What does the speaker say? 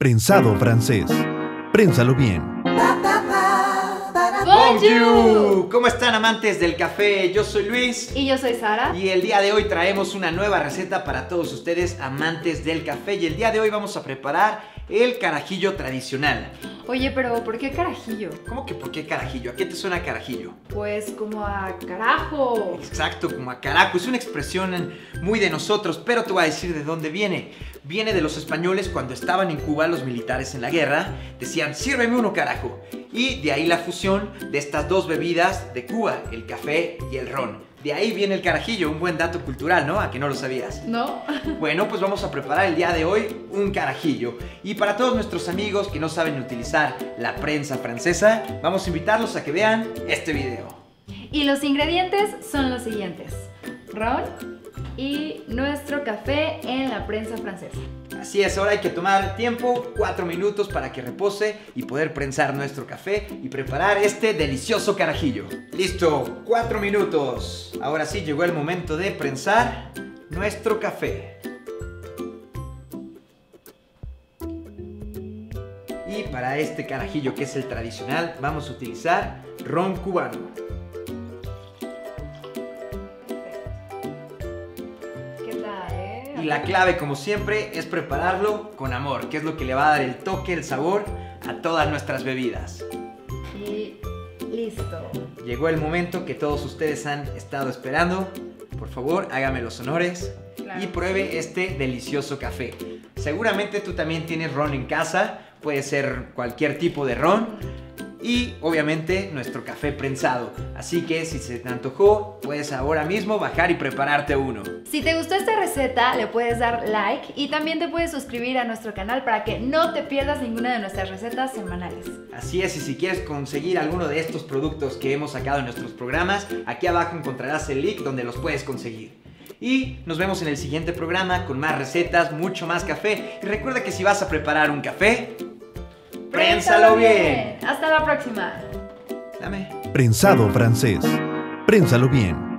Prensado francés. Prénsalo bien. Bonjour. ¿Cómo están amantes del café? Yo soy Luis. Y yo soy Sara. Y el día de hoy traemos una nueva receta para todos ustedes amantes del café. Y el día de hoy vamos a preparar el carajillo tradicional. Oye, pero ¿por qué carajillo? ¿Cómo que por qué carajillo? ¿A qué te suena carajillo? Pues como a carajo. Exacto, como a carajo. Es una expresión muy de nosotros, pero te voy a decir de dónde viene. Viene de los españoles cuando estaban en Cuba los militares en la guerra. Decían, sírveme uno carajo. Y de ahí la fusión de estas dos bebidas de Cuba, el café y el ron. De ahí viene el carajillo, un buen dato cultural, ¿no? ¿A que no lo sabías? No. Bueno, pues vamos a preparar el día de hoy un carajillo. Y para todos nuestros amigos que no saben utilizar la prensa francesa, vamos a invitarlos a que vean este video. Y los ingredientes son los siguientes. Ron y nuestro café en la prensa francesa. Así es, ahora hay que tomar tiempo, cuatro minutos para que repose y poder prensar nuestro café y preparar este delicioso carajillo. Listo, cuatro minutos. Ahora sí llegó el momento de prensar nuestro café. Y para este carajillo que es el tradicional, vamos a utilizar ron cubano. Y la clave, como siempre, es prepararlo con amor, que es lo que le va a dar el toque, el sabor a todas nuestras bebidas. Y listo. Llegó el momento que todos ustedes han estado esperando. Por favor, hágame los honores Claro. y pruebe este delicioso café. Seguramente tú también tienes ron en casa, puede ser cualquier tipo de ron. Y obviamente nuestro café prensado. Así que si se te antojó, puedes ahora mismo bajar y prepararte uno. Si te gustó esta receta, le puedes dar like y también te puedes suscribir a nuestro canal para que no te pierdas ninguna de nuestras recetas semanales. Así es, y si quieres conseguir alguno de estos productos que hemos sacado en nuestros programas, aquí abajo encontrarás el link donde los puedes conseguir. Y nos vemos en el siguiente programa con más recetas, mucho más café. Y recuerda que si vas a preparar un café, Prénsalo bien. Hasta la próxima. Dame. Prensado francés. Prénsalo bien.